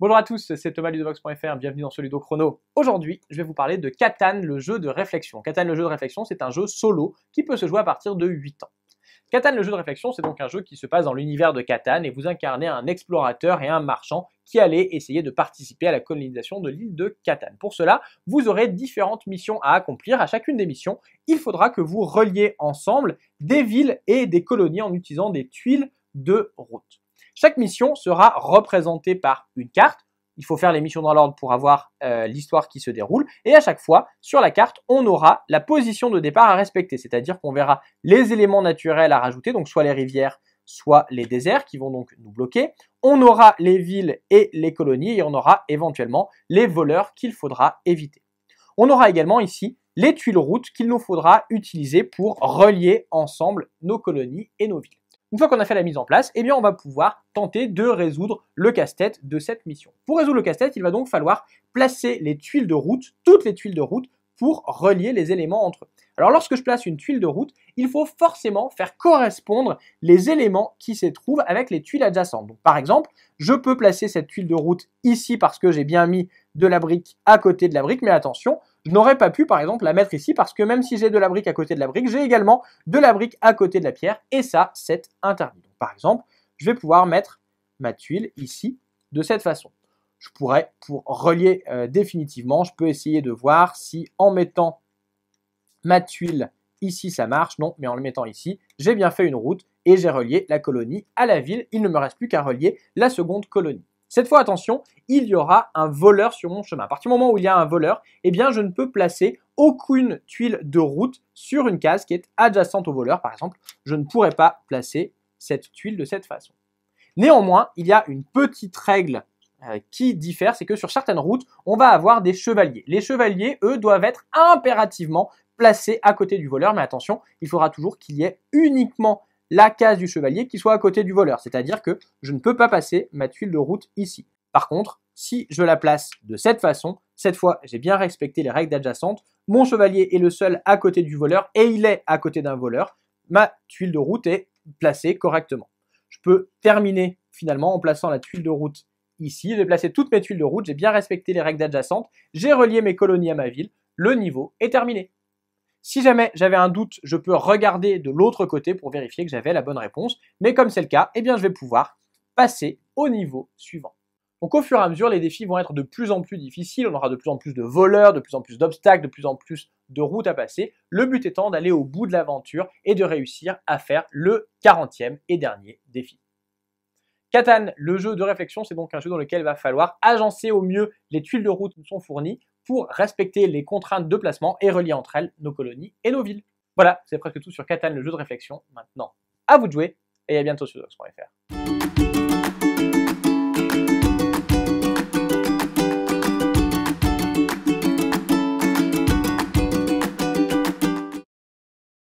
Bonjour à tous, c'est Thomas Ludovox.fr, bienvenue dans ce Chrono. Aujourd'hui, je vais vous parler de Catan, le jeu de réflexion. Catan, le jeu de réflexion, c'est un jeu solo qui peut se jouer à partir de 8 ans. Catan, le jeu de réflexion, c'est donc un jeu qui se passe dans l'univers de Catan et vous incarnez un explorateur et un marchand qui allait essayer de participer à la colonisation de l'île de Catan. Pour cela, vous aurez différentes missions à accomplir. À chacune des missions, il faudra que vous reliez ensemble des villes et des colonies en utilisant des tuiles de route. Chaque mission sera représentée par une carte. Il faut faire les missions dans l'ordre pour avoir euh, l'histoire qui se déroule. Et à chaque fois, sur la carte, on aura la position de départ à respecter. C'est-à-dire qu'on verra les éléments naturels à rajouter, donc soit les rivières, soit les déserts qui vont donc nous bloquer. On aura les villes et les colonies et on aura éventuellement les voleurs qu'il faudra éviter. On aura également ici les tuiles routes qu'il nous faudra utiliser pour relier ensemble nos colonies et nos villes. Une fois qu'on a fait la mise en place, eh bien on va pouvoir tenter de résoudre le casse-tête de cette mission. Pour résoudre le casse-tête, il va donc falloir placer les tuiles de route, toutes les tuiles de route, pour relier les éléments entre eux. Alors lorsque je place une tuile de route, il faut forcément faire correspondre les éléments qui s'y trouvent avec les tuiles adjacentes. Par exemple, je peux placer cette tuile de route ici parce que j'ai bien mis de la brique à côté de la brique, mais attention, je n'aurais pas pu, par exemple, la mettre ici parce que même si j'ai de la brique à côté de la brique, j'ai également de la brique à côté de la pierre et ça, c'est interdit. Donc, par exemple, je vais pouvoir mettre ma tuile ici de cette façon. Je pourrais, pour relier euh, définitivement, je peux essayer de voir si en mettant ma tuile ici ça marche. Non, mais en le mettant ici, j'ai bien fait une route et j'ai relié la colonie à la ville. Il ne me reste plus qu'à relier la seconde colonie. Cette fois, attention, il y aura un voleur sur mon chemin. À partir du moment où il y a un voleur, eh bien, je ne peux placer aucune tuile de route sur une case qui est adjacente au voleur. Par exemple, je ne pourrais pas placer cette tuile de cette façon. Néanmoins, il y a une petite règle euh, qui diffère, c'est que sur certaines routes, on va avoir des chevaliers. Les chevaliers, eux, doivent être impérativement placés à côté du voleur, mais attention, il faudra toujours qu'il y ait uniquement la case du chevalier qui soit à côté du voleur. C'est-à-dire que je ne peux pas passer ma tuile de route ici. Par contre, si je la place de cette façon, cette fois j'ai bien respecté les règles adjacentes, mon chevalier est le seul à côté du voleur et il est à côté d'un voleur, ma tuile de route est placée correctement. Je peux terminer finalement en plaçant la tuile de route ici, j'ai placé toutes mes tuiles de route, j'ai bien respecté les règles adjacentes, j'ai relié mes colonies à ma ville, le niveau est terminé. Si jamais j'avais un doute, je peux regarder de l'autre côté pour vérifier que j'avais la bonne réponse. Mais comme c'est le cas, eh bien je vais pouvoir passer au niveau suivant. Donc au fur et à mesure, les défis vont être de plus en plus difficiles, on aura de plus en plus de voleurs, de plus en plus d'obstacles, de plus en plus de routes à passer. Le but étant d'aller au bout de l'aventure et de réussir à faire le 40e et dernier défi. Catan, le jeu de réflexion, c'est donc un jeu dans lequel il va falloir agencer au mieux les tuiles de route qui sont fournies pour respecter les contraintes de placement et relier entre elles nos colonies et nos villes. Voilà, c'est presque tout sur Catan, le jeu de réflexion. Maintenant, à vous de jouer et à bientôt sur Docs.fr.